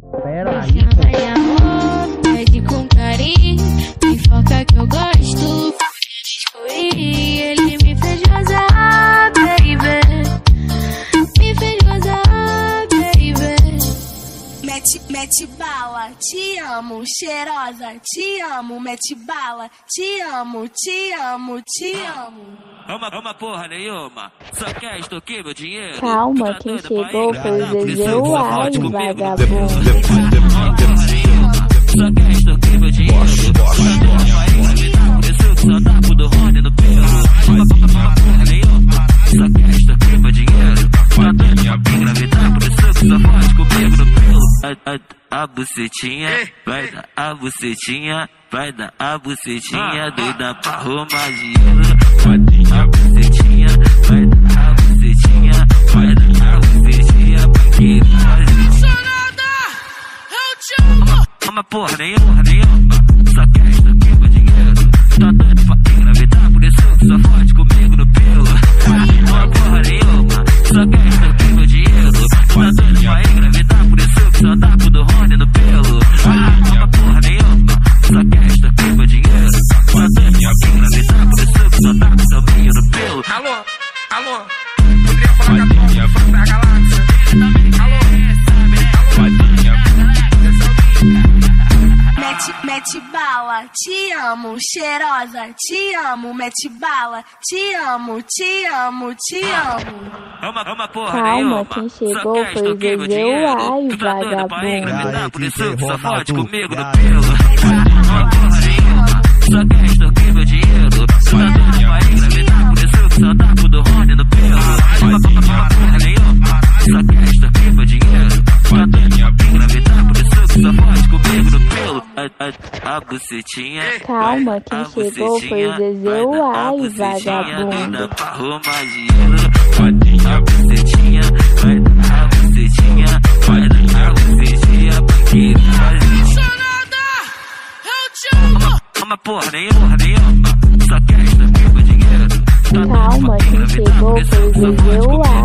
Pera aí, pede com carinho. Me foca que eu gosto. Descobri, ele me fez gozar, baby. Me fez gozar, baby. Mete, mete bala, te amo, cheirosa, te amo, mete bala, te amo, te amo, te amo. Ama, ama porra nenhuma, só quer extorquir meu dinheiro. Calma, tá quem chegou foi o por isso Zezé eu vou Uai, forte comigo no vagabundo. Ama porra nenhuma, só quer extorquir meu dinheiro. Tá só dá pro do Rony no pelo. Ama porra nenhuma, só quer extorquir meu dinheiro. Tu tá doida pra engravidar, por isso que só forte comigo no pelo. A, a, a bucetinha, vai dar a bucetinha. Vai dar a bucetinha doida pra arrumar dinheiro. Ama porra nenhuma, nenhuma, só quer extorquir meu dinheiro. Tá doido pra engravidar, por isso que só fode comigo no pelo. Ama porra nenhuma, só quer extorquir meu dinheiro. Tá doido pra engravidar, por isso que só dá pro do Rony no pelo. Ama porra nenhuma, só quer extorquir meu dinheiro. Tá doido pra engravidar, por isso que só dá pro Tominho no pelo. Alô, alô, poderia falar te amo, cheirosa, te amo, mete bala, te amo, te amo, te amo. Ama, ama porra Calma, nenhuma. quem chegou foi Zezé. Uai, pra vagabundo. isso que comigo no pelo. A, a, a bucetinha. Calma, vai, quem a chegou foi o bucetinha, Zezé vai dar a bucetinha vagabundo. Vai dar a bucetinha, vai dar a bucetinha, vai dar a bucetinha pra quem Ama, ama porra nenhuma, nenhuma, só quer meu dinheiro. Calma, quem chegou isso foi o que só